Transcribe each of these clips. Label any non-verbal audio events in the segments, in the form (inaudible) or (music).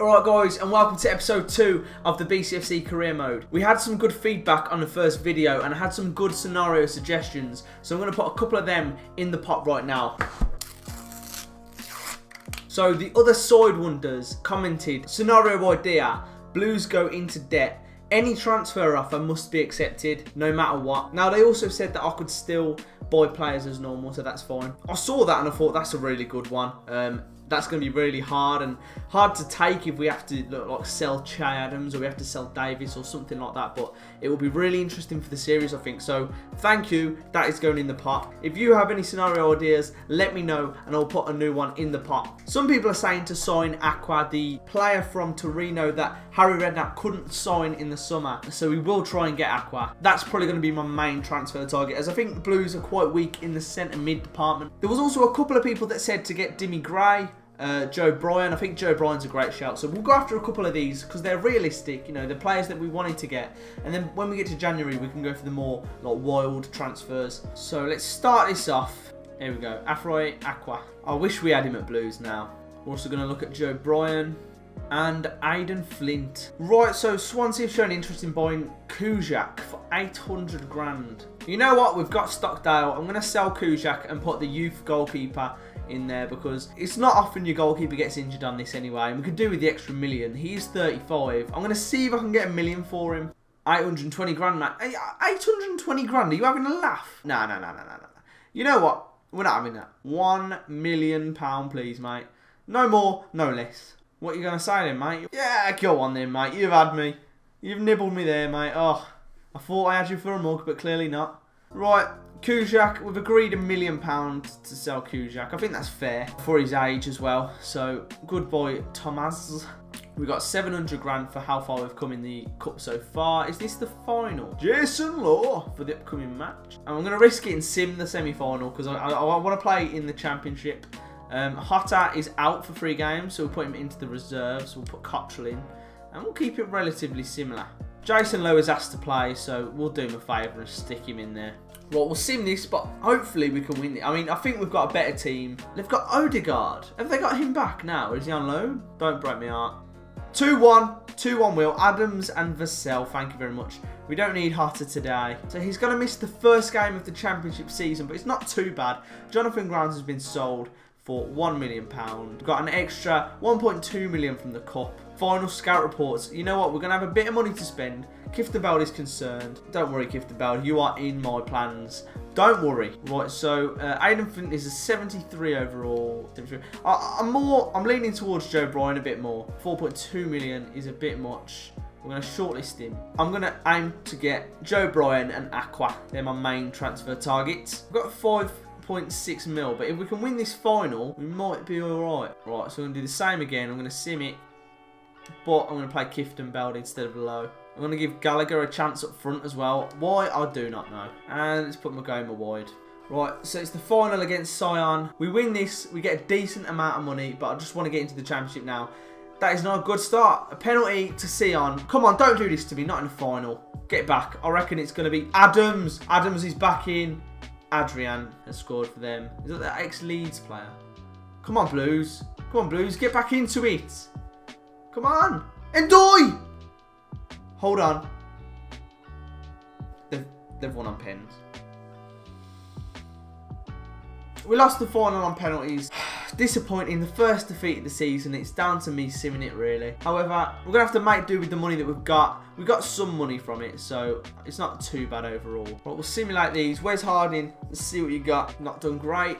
Alright guys, and welcome to episode 2 of the BCFC career mode. We had some good feedback on the first video and I had some good scenario suggestions, so I'm going to put a couple of them in the pot right now. So the other side wonders commented, scenario idea, Blues go into debt, any transfer offer must be accepted no matter what. Now they also said that I could still buy players as normal, so that's fine. I saw that and I thought that's a really good one. Um, that's going to be really hard and hard to take if we have to look, like sell Che Adams or we have to sell Davis or something like that. But it will be really interesting for the series, I think. So thank you. That is going in the pot. If you have any scenario ideas, let me know and I'll put a new one in the pot. Some people are saying to sign Acquah, the player from Torino that Harry Redknapp couldn't sign in the summer. So we will try and get Acquah. That's probably going to be my main transfer target as I think the Blues are quite weak in the centre mid department. There was also a couple of people that said to get Demi Gray uh, Joe Bryan. I think Joe Bryan's a great shout. So we'll go after a couple of these because they're realistic. You know, the players that we wanted to get. And then when we get to January, we can go for the more like wild transfers. So let's start this off. Here we go. Afriyie Acquah. I wish we had him at Blues now. We're also going to look at Joe Bryan and Aiden Flint. Right, so Swansea have shown interest in buying Kuszczak for 800 grand. You know what? We've got Stockdale. I'm going to sell Kuszczak and put the youth goalkeeper in there because it's not often your goalkeeper gets injured on this anyway. And we could do with the extra million. He's 35. I'm going to see if I can get a million for him. 820 grand, mate. 820 grand? Are you having a laugh? No, no, no, no, no, no. You know what? We're not having that. One million pound, please, mate. No more, no less. What are you going to say then, mate? Yeah, go on then, mate. You've had me. You've nibbled me there, mate. Oh, I thought I had you for a mug, but clearly not. Right, Kuszczak, we've agreed a million pounds to sell Kuszczak. I think that's fair for his age as well. So, good boy, Thomas. We got 700 grand for how far we've come in the cup so far. Is this the final? Jason Lowe for the upcoming match. And I'm going to risk it and sim the semi-final because I, I, I want to play in the championship. Um, Jota is out for three games, so we'll put him into the reserves. We'll put Cotterill in. And we'll keep it relatively similar. Jason Lowe is asked to play, so we'll do him a favour and stick him in there. Well, we'll sim this, but hopefully we can win it. I mean, I think we've got a better team. They've got Odegaard. Have they got him back now? Is he on loan? Don't break me heart. 2-1. 2-1 Will. Adams and Vassell, thank you very much. We don't need Jota today. So he's going to miss the first game of the championship season, but it's not too bad. Jonathan Grounds has been sold for £1 million. Got an extra 1.2 million from the cup. Final scout reports. You know what? We're going to have a bit of money to spend. Kieftenbeld is concerned. Don't worry, Kieftenbeld. You are in my plans. Don't worry. Right, so uh, Aiden Flint is a 73 overall. 73. I, am more. I'm leaning towards Joe Bryan a bit more. 4.2 million is a bit much. We're going to shortlist him. I'm going to aim to get Joe Bryan and Acquah. They're my main transfer targets. I've got 5.6 mil, but if we can win this final, we might be alright. Right, so I'm going to do the same again. I'm going to sim it, but I'm going to play Kieftenbeld instead of Lowe. I'm going to give Gallagher a chance up front as well. Why? I do not know. And let's put Maghoma wide. Right, so it's the final against Sion. We win this, we get a decent amount of money, but I just want to get into the championship now. That is not a good start. A penalty to Sion. Come on, don't do this to me, not in the final. Get back. I reckon it's going to be Adams. Adams is back in. Adrian has scored for them. Is that the ex-Leeds player? Come on, Blues. Come on, Blues. Get back into it. Come on. Enjoy! Hold on. They've, they've won on pens. We lost the final on penalties. Disappointing. The first defeat of the season. It's down to me simming it, really. However, we're going to have to make do with the money that we've got. We got some money from it, so it's not too bad overall. But we'll simulate these. Where's Harding? Let's see what you got. Not done great.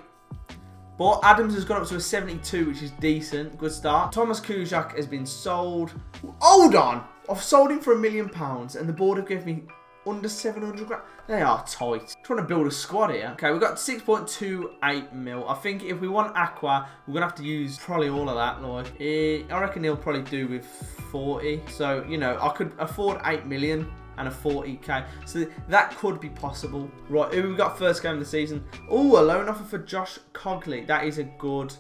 But Adams has gone up to a 72, which is decent. Good start. Thomas Kuszczak has been sold. Hold on. I've sold him for a million pounds and the board have given me under 700 grand. They are tight. Trying to build a squad here. Okay, we've got 6.28 mil. I think if we want Acquah, we're going to have to use probably all of that. Like, eh, I reckon he'll probably do with 40. So, you know, I could afford 8 million and a 40k. So that could be possible. Right, who we got first game of the season? Oh, a loan offer for Josh Cogley. That is a good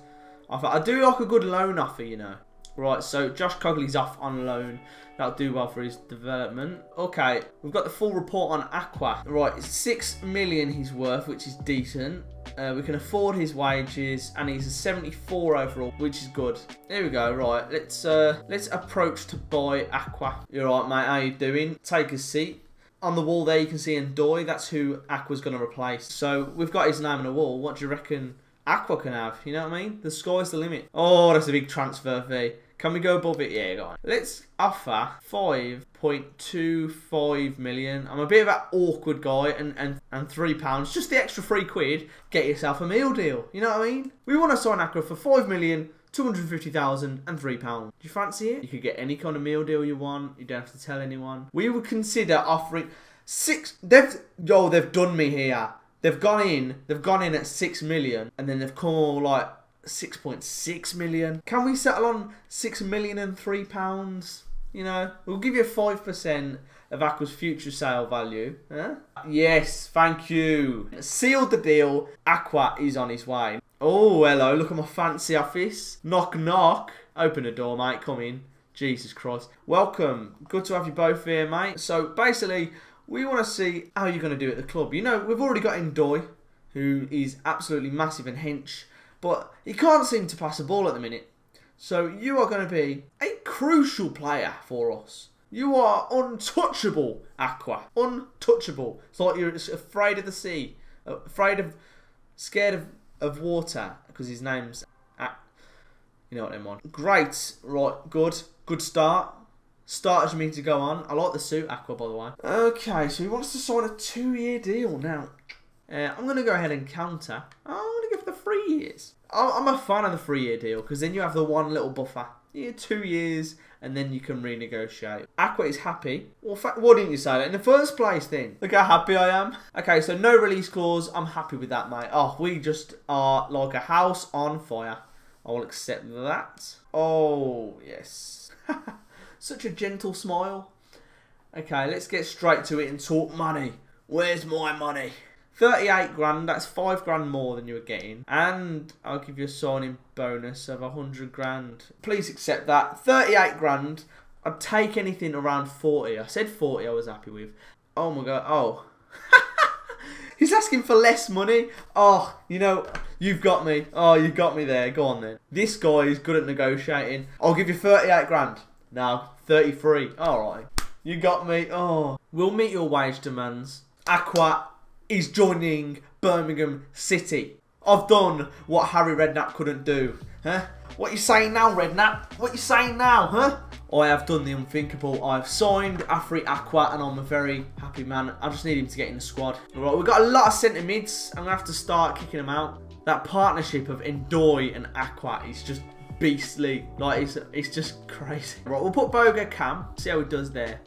offer. I do like a good loan offer, you know. Right, so Josh Cogley's off on loan. That'll do well for his development. Okay, we've got the full report on Acquah. Right, 6 million he's worth, which is decent. Uh, we can afford his wages, and he's a 74 overall, which is good. There we go. Right, let's uh, let's approach to buy Acquah. You're right, mate. How you doing? Take a seat. On the wall there, you can see Ndoye. That's who Acquah's going to replace. So we've got his name on the wall. What do you reckon Acquah can have? You know what I mean? The sky's the limit. Oh, that's a big transfer fee. Can we go above it? Yeah, go on. Let's offer 5.25 million. I'm a bit of an awkward guy and, and, and three pounds. Just the extra three quid, get yourself a meal deal. You know what I mean? We want to sign Acquah for 5 million. 250,000 and £3. Do you fancy it? You could get any kind of meal deal you want. You don't have to tell anyone. We would consider offering six. They've yo, they've done me here. They've gone in. They've gone in at six million, and then they've come all like 6.6 million. Can we settle on 6 million and 3 pounds? You know, we'll give you 5% of Acquah's future sale value. Huh? Yes, thank you. Sealed the deal. Acquah is on his way. Oh, hello. Look at my fancy office. Knock, knock. Open the door, mate. Come in. Jesus Christ. Welcome. Good to have you both here, mate. So, basically, we want to see how you're going to do at the club. You know, we've already got Ndoye, who is absolutely massive and hench but he can't seem to pass the ball at the minute. So you are going to be a crucial player for us. You are untouchable, Acquah. Untouchable. It's like you're afraid of the sea, afraid of, scared of, of water because his name's, you know what I'm on. Great, right, good, good start. Started me to go on. I like the suit, Acquah, by the way. Okay, so he wants to sign a two-year deal now. Uh, I'm going to go ahead and counter. Oh, three years. I'm a fan of the three year deal because then you have the one little buffer. Yeah, two years and then you can renegotiate. Acquah is happy. Well, why didn't you say that in the first place then? Look how happy I am. Okay, so no release clause. I'm happy with that, mate. Oh, we just are like a house on fire. I will accept that. Oh, yes. (laughs) Such a gentle smile. Okay, let's get straight to it and talk money. Where's my money? 38 grand, that's 5 grand more than you were getting. And I'll give you a signing bonus of 100 grand. Please accept that. 38 grand. I'd take anything around 40. I said 40 I was happy with. Oh my god. Oh. (laughs) He's asking for less money. Oh, you know, you've got me. Oh, you got me there. Go on then. This guy is good at negotiating. I'll give you 38 grand. Now, 33. Alright. You got me. Oh. We'll meet your wage demands. Acquah is joining Birmingham City. I've done what Harry Redknapp couldn't do. Huh? What you saying now, Redknapp? What you saying now, huh? I have done the unthinkable. I've signed Afriyie Acquah and I'm a very happy man. I just need him to get in the squad. Alright, we've got a lot of centre mids. I'm going to have to start kicking them out. That partnership of Ndoye and Acquah is just beastly. Like, it's, it's just crazy. Right, we'll put Boga Cam. See how he does there.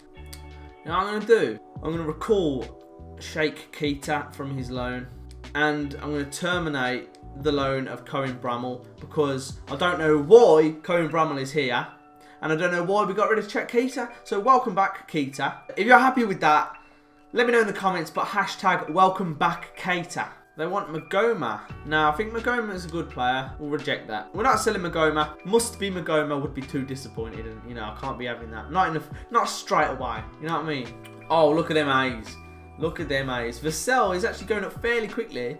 Now, I'm going to do, I'm going to recall Cheick Keita from his loan. And I'm going to terminate the loan of Cohen Bramall because I don't know why Cohen Bramall is here. And I don't know why we got rid of Cheick Keita. So welcome back, Keita. If you're happy with that, let me know in the comments, but hashtag welcome back Keita. They want Maghoma. Now, I think Maghoma is a good player. We'll reject that. We're not selling Maghoma. Must be Maghoma would be too disappointed. And, you know, I can't be having that. Not enough. Not straight away. You know what I mean? Oh, look at them eyes. Look at them eh? eyes. Vassell is actually going up fairly quickly.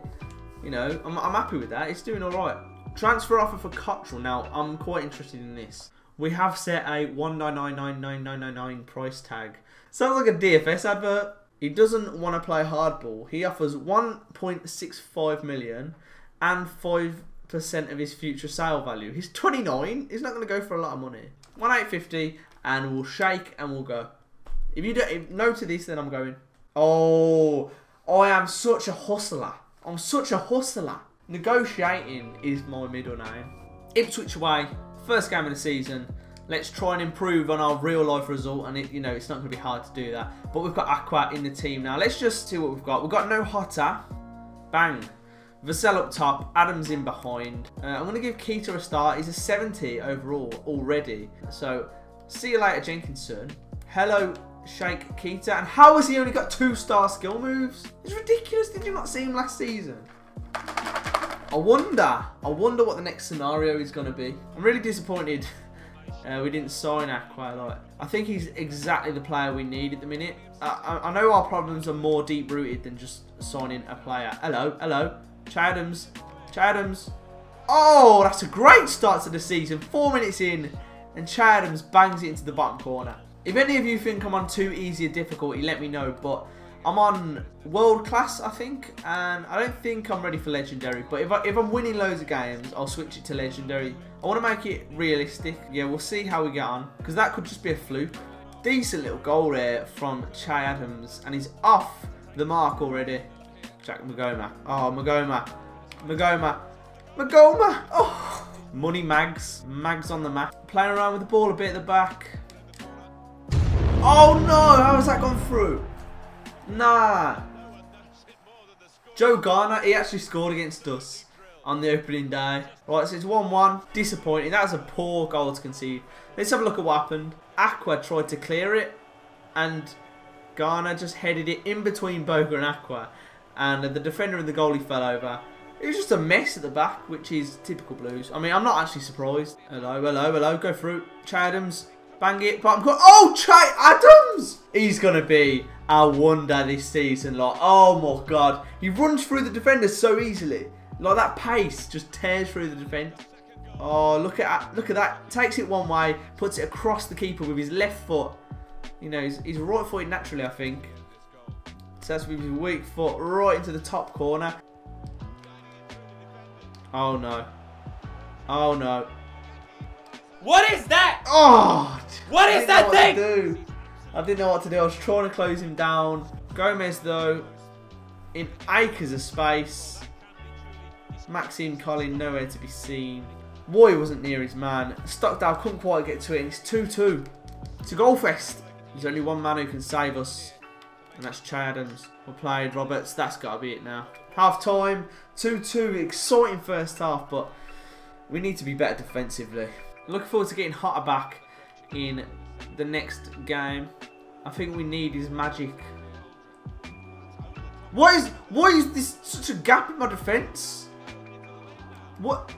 You know, I'm, I'm happy with that. It's doing all right. Transfer offer for Cotterill. Now, I'm quite interested in this. We have set a 1999999 price tag. Sounds like a DFS advert. He doesn't want to play hardball. He offers 1.65 million and 5% of his future sale value. He's 29. He's not going to go for a lot of money. 1850 and we'll shake and we'll go. If you don't if no to this, then I'm going. Oh, I am such a hustler. I'm such a hustler. Negotiating is my middle name. Ipswich away, first game of the season. Let's try and improve on our real life result, and it, you know it's not going to be hard to do that. But we've got Acquah in the team now. Let's just see what we've got. We've got no Jota. Bang. Vassell up top, Adams in behind. Uh, I'm going to give Keita a start. He's a 70 overall already. So, see you later, Jenkinson. Hello, Cheick Keita. And how has he only got two star skill moves? It's ridiculous. Did you not see him last season? I wonder, I wonder what the next scenario is going to be. I'm really disappointed uh, we didn't sign Acquah. lot. I think he's exactly the player we need at the minute. I, I, I know our problems are more deep rooted than just signing a player. Hello, hello. Chadams. Chadams. Oh, that's a great start to the season. Four minutes in, and Chadams bangs it into the bottom corner. If any of you think I'm on too easy a difficulty, let me know. But I'm on world class, I think, and I don't think I'm ready for legendary. But if, I, if I'm winning loads of games, I'll switch it to legendary. I want to make it realistic. Yeah, we'll see how we get on, because that could just be a fluke. Decent little goal there from Che Adams, and he's off the mark already. Jacques Maghoma. Oh, Maghoma. Maghoma. Maghoma. Oh. Money Mags. Mags on the map. Playing around with the ball a bit at the back. Oh no, how has that gone through? Nah. Joe Garner, he actually scored against us on the opening day. Right, so it's 1-1. Disappointing. That was a poor goal to concede. Let's have a look at what happened. Acquah tried to clear it, and Garner just headed it in between Boga and Acquah. And the defender and the goalie fell over. It was just a mess at the back, which is typical Blues. I mean, I'm not actually surprised. Hello, hello, hello. Go through. Che Adams. Bang it. Bottom corner. Oh, Che Adams! He's going to be our wonder this season. Like, oh my God. He runs through the defenders so easily. Like that pace just tears through the defence. Oh, look at look at that. Takes it one way, puts it across the keeper with his left foot. You know, he's, he's right footed naturally, I think. So that's with his weak foot right into the top corner. Oh no. Oh no. What is that? Oh! What is that thing? do. I didn't know what to do. I was trying to close him down. Gomez, though, in acres of space. Maxime Colin nowhere to be seen. Roy wasn't near his man. Stockdale couldn't quite get to it, it's 2-2. It's a goal fest. There's only one man who can save us, and that's Che Adams. We played Roberts. That's got to be it now. Half time, 2-2. Exciting first half, but we need to be better defensively. Looking forward to getting Jota back in the next game. I think we need his magic. What is what is this such a gap in my defence? What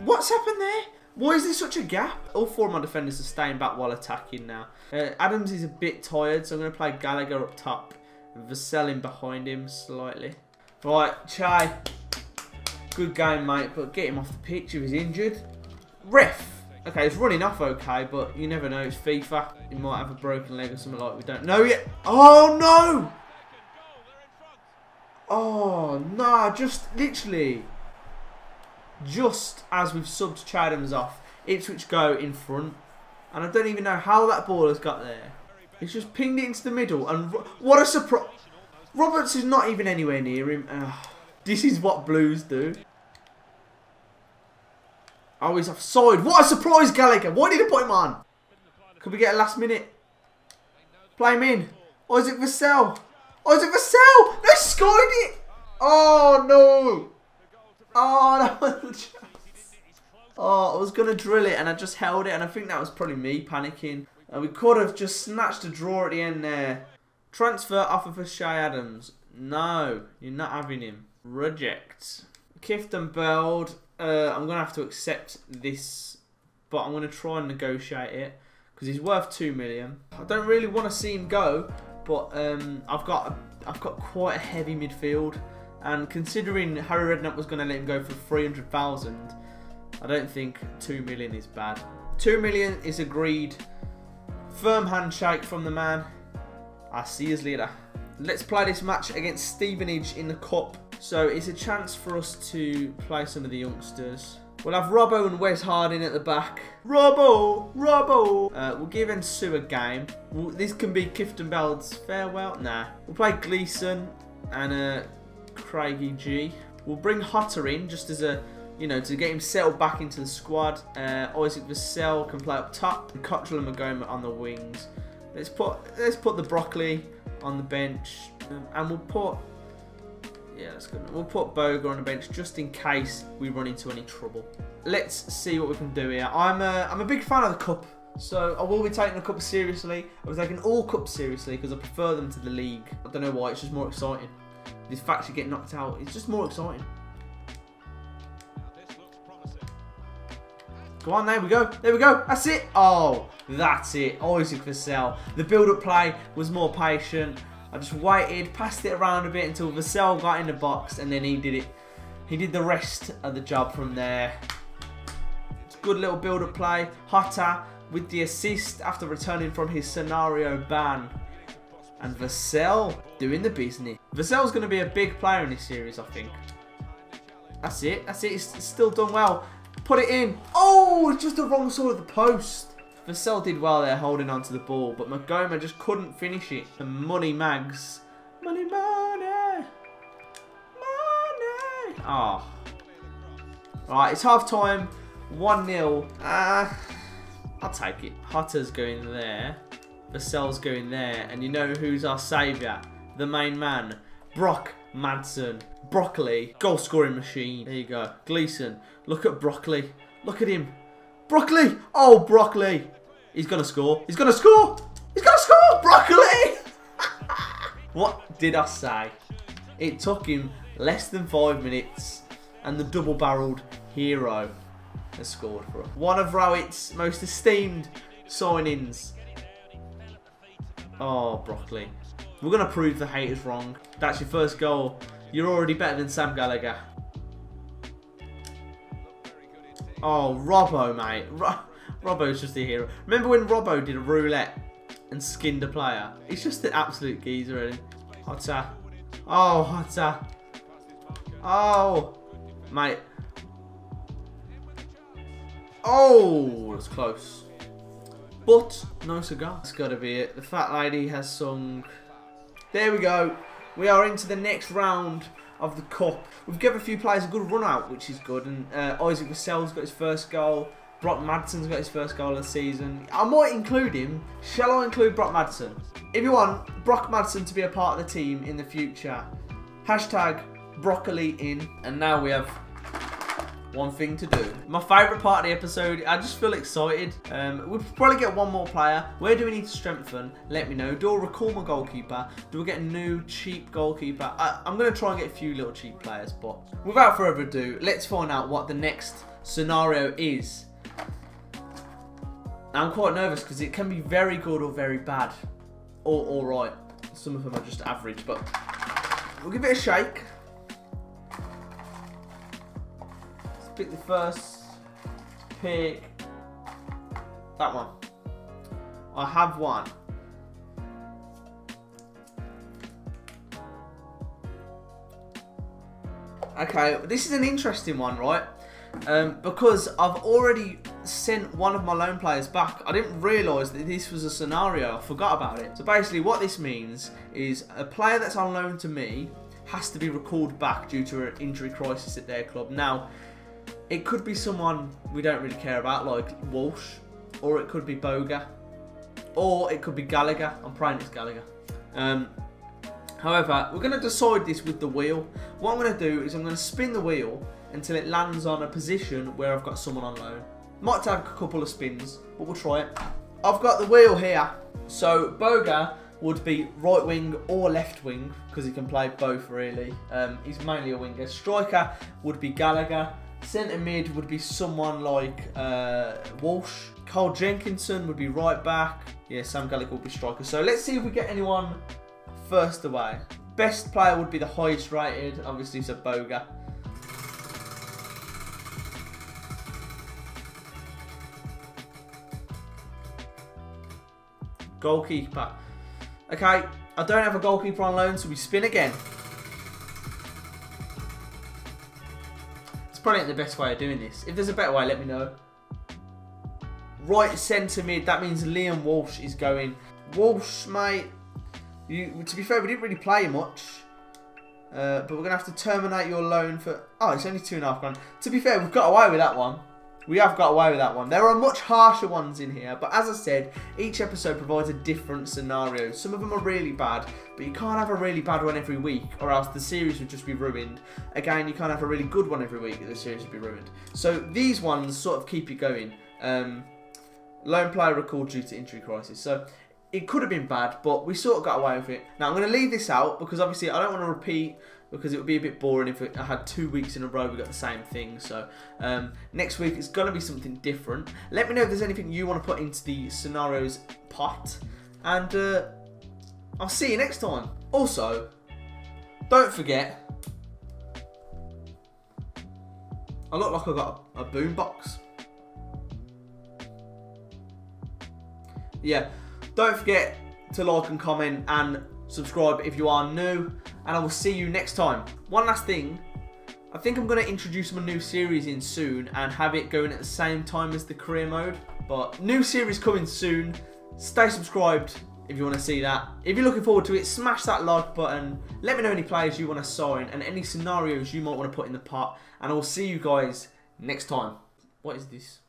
what's happened there? Why is there such a gap? All four of my defenders are staying back while attacking now. Uh, Adams is a bit tired, so I'm going to play Gallagher up top. Vassell in behind him slightly. Right, Chai. Good game, mate, but get him off the pitch if he's injured. Ref. Okay, it's running off okay, but you never know. It's FIFA. He might have a broken leg or something like we don't know yet. Oh, no! Oh, nah, just literally. Just as we've subbed Chadams off, Ipswich go in front. And I don't even know how that ball has got there. It's just pinged it into the middle. And what a surprise. Roberts is not even anywhere near him. This is what Blues do. Oh, he's offside. What a surprise, Gallagher. Why did he put him on? Could we get a last minute? Play him in. Or is it Vassell? Or is it Vassell? They scored it. Oh, no. Oh, that was. Oh, I was going to drill it and I just held it. And I think that was probably me panicking. And we could have just snatched a draw at the end there. Transfer offer for Che Adams. No, you're not having him. Reject. Kieftenbeld uh, I'm going to have to accept this, but I'm going to try and negotiate it because he's worth two million. I don't really want to see him go, but um, I've got a, I've got quite a heavy midfield, and considering Harry Redknapp was going to let him go for three hundred thousand, I don't think two million is bad. Two million is agreed. Firm handshake from the man. I see you leader. Let's play this match against Stevenage in the cup. So it's a chance for us to play some of the youngsters. We'll have Robbo and Wes Harding at the back. Robbo! Robbo! Uh, we'll give Ensu a game. We'll, this can be Kieftenbeld's farewell. Nah. We'll play Gleeson and uh, Craigie G. We'll bring Jota in just as a, you know, to get him settled back into the squad. Uh, Isaac Vassell can play up top. And Cotterill and Maghoma on the wings. Let's put let's put the broccoli on the bench, um, and we'll put yeah, that's good. We'll put Boga on the bench just in case we run into any trouble. Let's see what we can do here. I'm a, I'm a big fan of the cup, so I will be taking the cup seriously. I was taking all cups seriously because I prefer them to the league. I don't know why. It's just more exciting. This fact you get knocked out, it's just more exciting. Go on, there we go. There we go. That's it. Oh, that's it. Isaac Vassell. The build-up play was more patient. I just waited, passed it around a bit until Vassell got in the box, and then he did it. He did the rest of the job from there. Good little build-up play. Jota with the assist after returning from his scenario ban. And Vassell doing the business. Vassell's going to be a big player in this series, I think. That's it. That's it. It's still done well. Put it in. Oh, just the wrong side of the post. Vassell did well there holding on to the ball, but Maghoma just couldn't finish it. The money mags. Money, money. Money. Oh. Right, it's half time. 1 0. Ah. I'll take it. Jota's going there. Vassell's going there. And you know who's our saviour? The main man. Brock Madsen. Broccoli. Goal scoring machine. There you go. Gleeson. Look at Broccoli. Look at him. Broccoli! Oh, Broccoli! He's going to score. He's going to score! He's going to score! Broccoli! (laughs) what did I say? It took him less than five minutes and the double-barreled hero has scored for us. One of Rowett's most esteemed signings. Oh, Broccoli. We're going to prove the haters wrong. That's your first goal. You're already better than Sam Gallagher. Oh, Robbo, mate. Ro Robbo's just a hero. Remember when Robbo did a roulette and skinned a player? He's just an absolute geezer, really. Jota. Oh, Jota. Oh. Mate, Oh, it's close. But, no cigar. That's got to be it. The fat lady has sung. There we go. We are into the next round of the cup. We've given a few players a good run out, which is good. And uh, Isaac Vassell's got his first goal. Brock Madsen's got his first goal of the season. I might include him. Shall I include Brock Madsen? If you want Brock Madsen to be a part of the team in the future, hashtag broccoli in. And now we have one thing to do. My favourite part of the episode, I just feel excited. Um, we'll probably get one more player. Where do we need to strengthen? Let me know. Do I recall my goalkeeper? Do we get a new cheap goalkeeper? I, I'm going to try and get a few little cheap players, but without further ado, let's find out what the next scenario is. I'm quite nervous because it can be very good or very bad. Or alright. Some of them are just average, but we'll give it a shake. pick the first pick. That one. I have one. Okay, this is an interesting one, right? Um, because I've already sent one of my loan players back. I didn't realise that this was a scenario. I forgot about it. So basically what this means is a player that's on loan to me has to be recalled back due to an injury crisis at their club. Now, it could be someone we don't really care about, like Walsh, or it could be Boga, or it could be Gallagher. I'm praying it's Gallagher. Um, however, we're going to decide this with the wheel. What I'm going to do is I'm going to spin the wheel until it lands on a position where I've got someone on loan. Might take a couple of spins, but we'll try it. I've got the wheel here. So Boga would be right wing or left wing because he can play both really. Um, he's mainly a winger. Striker would be Gallagher. Centre mid would be someone like uh, Walsh. Carl Jenkinson would be right back. Yeah, Sam Gallagher would be striker. So let's see if we get anyone first away. Best player would be the highest rated. Obviously, it's a Boga. Goalkeeper. Okay, I don't have a goalkeeper on loan, so we spin again. It's probably the best way of doing this. If there's a better way, let me know. Right centre mid, that means Liam Walsh is going. Walsh, mate, you, to be fair, we didn't really play much. Uh, but we're going to have to terminate your loan for... Oh, it's only two and a half grand. To be fair, we've got away with that one. We have got away with that one. There are much harsher ones in here, but as I said, each episode provides a different scenario. Some of them are really bad, but you can't have a really bad one every week, or else the series would just be ruined. Again, you can't have a really good one every week, and the series would be ruined. So these ones sort of keep you going. Um, lone player recalled due to injury crisis. So it could have been bad, but we sort of got away with it. Now I'm going to leave this out because obviously I don't want to repeat because it would be a bit boring if I had two weeks in a row we got the same thing. So um, next week it's going to be something different. Let me know if there's anything you want to put into the scenarios pot, and uh, I'll see you next time. Also, don't forget I look like I've got a, a boom box. Yeah, don't forget to like and comment and subscribe if you are new. And I will see you next time. One last thing. I think I'm going to introduce my new series in soon and have it going at the same time as the career mode. But new series coming soon. Stay subscribed if you want to see that. If you're looking forward to it, smash that like button. Let me know any players you want to sign and any scenarios you might want to put in the pot. And I will see you guys next time. What is this?